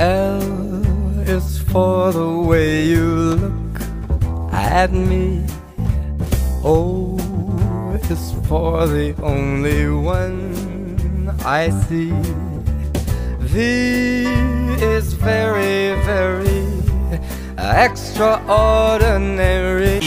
L is for the way you look at me. O is for the only one I see. V is very, very extraordinary.